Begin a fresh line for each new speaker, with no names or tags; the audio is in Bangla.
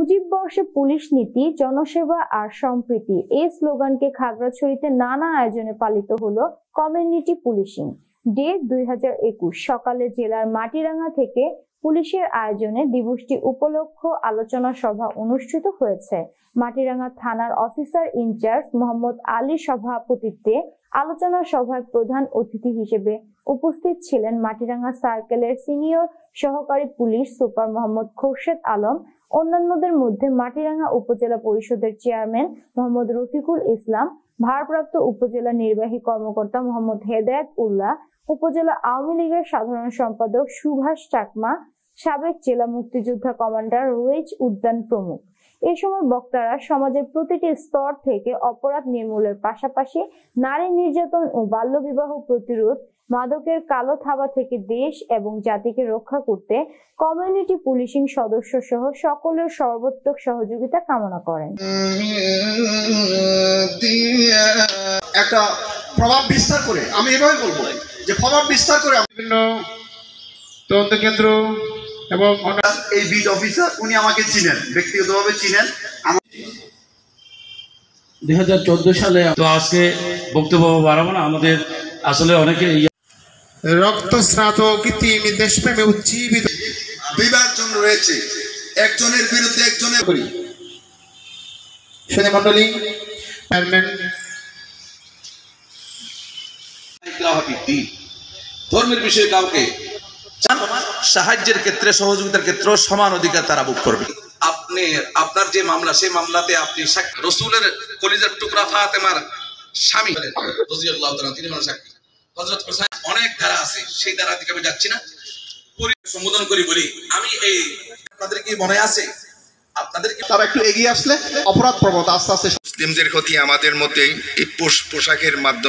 মুজিব বর্ষে পুলিশ নীতি, জনসেবা আর সম্প্রীতি এই স্লোগানকে খাগড়াছড়িতে নানা আয়োজনে পালিত হলো কমিউনিটি পুলিশিং ডে দুই হাজার একুশ। সকালে জেলার মাটিরাঙ্গা থেকে পুলিশের আয়োজনে দিবসটি উপলক্ষ আলোচনা সভা অনুষ্ঠিত হয়েছে। মাটিরাঙ্গা থানার অফিসার ইনচার্জ মোহাম্মদ আলীর সভাপতিত্বে আলোচনা সভায় প্রধান অতিথি হিসেবে উপস্থিত ছিলেন মাটিরাঙ্গা সার্কেলের সিনিয়র সহকারী পুলিশ সুপার মোহাম্মদ খোরশেদ আলম, অন্যান্যদের মধ্যে মাটিরাঙ্গা উপজেলা পরিষদের চেয়ারম্যান মোহাম্মদ রফিকুল ইসলাম, ভারপ্রাপ্ত উপজেলা নির্বাহী কর্মকর্তা মোহাম্মদ হেদায়েত উল্লাহ, উপজেলা আওয়ামী লীগের সাধারণ সম্পাদক সুভাষ চাকমা, সাবেক জেলা মুক্তিযোদ্ধা কমান্ডার রুয়েজ উদ্যান প্রমুখ। এ সময় বক্তারা সমাজের প্রতিটি স্তর থেকে অপরাধ নির্মূলের পাশাপাশি নারী নির্যাতন ও বাল্যবিবাহ প্রতিরোধ মাদকের কালো থাবা থেকে দেশ এবং জাতিকে রক্ষা করতে কমিউনিটি পুলিশিং সদস্য সহ সকলের সর্বোত্তক সহযোগিতা কামনা করেন।
একটা প্রভাব বিস্তার করে আমি এভাবে বলব যে প্রভাব বিস্তার করে
বিভিন্ন তদন্ত কেন্দ্র এবং অন্যান্য
এই বিট অফিসার উনি আমাকে চিনেন ব্যক্তিগতভাবে চিনেন। আমার
দুই সালে তো আজকে বক্তব্য বাড়াবো না আমাদের আসলে অনেকে
রক্তস্নাত কৃত্রিম দেশপ্রেমে উজ্জীবিত।
দুইবার জন রয়েছে একজনের বিরুদ্ধে একজনের
করি। সুধী মন্ডলী চেয়ারম্যান।
ধর্মের বিষয়ে কাউকে সাহায্যের ক্ষেত্রে সহযোগিতার ক্ষেত্রে সমান অধিকার তারা ভোগ করবে। আপনি আপনার যে মামলা সেই মামলাতে আপনি রসুলের কলিজার টুকরা ফাতেমার স্বামী তাআলা, তিনি হলেন সাক্ষী। হযরত অনেক ধারা আছে সেই ধারা দিকে আমি যাচ্ছি না। সম্বোধন করি বলি আমি এই আপনাদের কি মনে আছে? আপনাদের কি
তারা একটু এগিয়ে আসলে অপরাধ প্রবণতা আস্তে আস্তে
মুসলিমদের ক্ষতি আমাদের মধ্যে এই পোশ- পোশাকের মাধ্যমে